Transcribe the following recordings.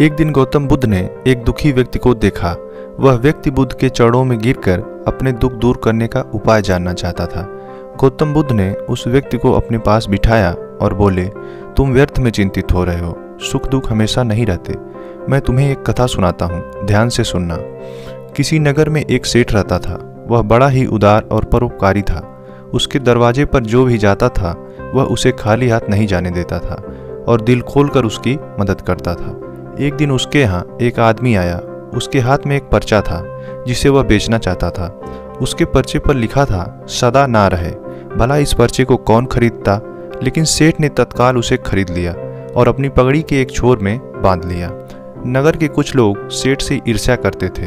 एक दिन गौतम बुद्ध ने एक दुखी व्यक्ति को देखा। वह व्यक्ति बुद्ध के चरणों में गिरकर अपने दुख दूर करने का उपाय जानना चाहता था। गौतम बुद्ध ने उस व्यक्ति को अपने पास बिठाया और बोले, तुम व्यर्थ में चिंतित हो रहे हो। सुख दुख हमेशा नहीं रहते। मैं तुम्हें एक कथा सुनाता हूँ। ध्यान से सुनना। किसी नगर में एक सेठ रहता था। वह बड़ा ही उदार और परोपकारी था। उसके दरवाजे पर जो भी जाता था, वह उसे खाली हाथ नहीं जाने देता था और दिल खोलकर उसकी मदद करता था। एक दिन उसके यहाँ एक आदमी आया। उसके हाथ में एक पर्चा था, जिसे वह बेचना चाहता था। उसके पर्चे पर लिखा था, सदा ना रहे। भला इस पर्चे को कौन खरीदता? लेकिन सेठ ने तत्काल उसे खरीद लिया और अपनी पगड़ी के एक छोर में बाँध लिया। नगर के कुछ लोग सेठ से ईर्ष्या करते थे।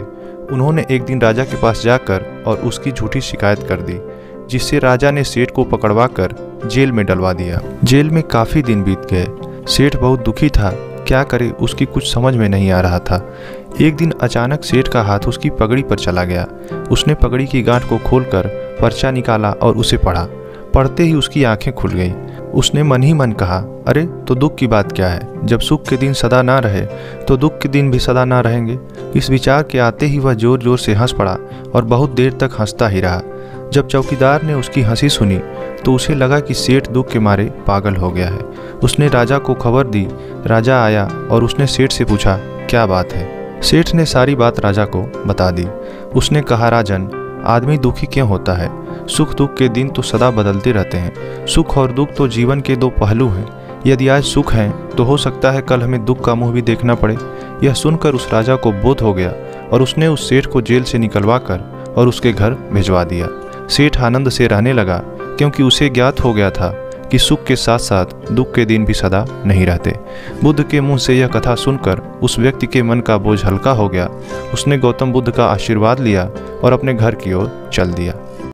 उन्होंने एक दिन राजा के पास जाकर और उसकी झूठी शिकायत कर दी, जिससे राजा ने सेठ को पकड़वा कर जेल में डलवा दिया। जेल में काफ़ी दिन बीत गए। सेठ बहुत दुखी था क्या करे, उसकी कुछ समझ में नहीं आ रहा था। एक दिन अचानक सेठ का हाथ उसकी पगड़ी पर चला गया। उसने पगड़ी की गांठ को खोलकर पर्चा निकाला और उसे पढ़ा। पढ़ते ही उसकी आँखें खुल गई। उसने मन ही मन कहा, अरे तो दुख की बात क्या है? जब सुख के दिन सदा ना रहे तो दुख के दिन भी सदा ना रहेंगे। इस विचार के आते ही वह ज़ोर ज़ोर से हंस पड़ा और बहुत देर तक हंसता ही रहा। जब चौकीदार ने उसकी हँसी सुनी तो उसे लगा कि सेठ दुख के मारे पागल हो गया है। उसने राजा को खबर दी, राजा आया और उसने सेठ से पूछा, क्या बात है? सेठ ने सारी बात राजा को बता दी। उसने कहा, राजन, आदमी दुखी क्यों होता है? सुख दुख के दिन तो सदा बदलते रहते हैं। सुख और दुख तो जीवन के दो पहलू हैं। यदि आज सुख हैं तो हो सकता है कल हमें दुख का मुँह भी देखना पड़े। यह सुनकर उस राजा को बोध हो गया और उसने उस सेठ को जेल से निकलवा कर और उसके घर भिजवा दिया। सेठ आनंद से रहने लगा, क्योंकि उसे ज्ञात हो गया था कि सुख के साथ साथ दुख के दिन भी सदा नहीं रहते। बुद्ध के मुँह से यह कथा सुनकर उस व्यक्ति के मन का बोझ हल्का हो गया। उसने गौतम बुद्ध का आशीर्वाद लिया और अपने घर की ओर चल दिया।